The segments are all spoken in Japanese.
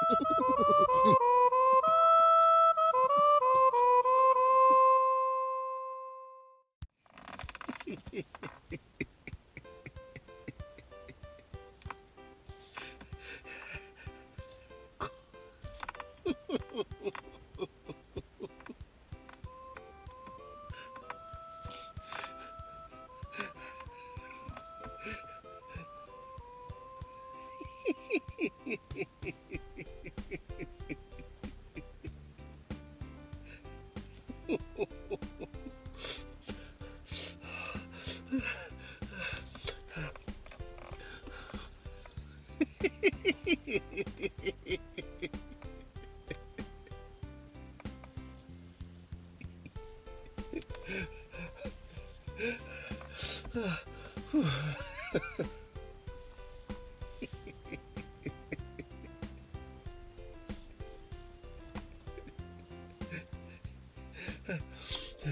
Ha ha ha ha! Huh. Ha ha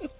ha.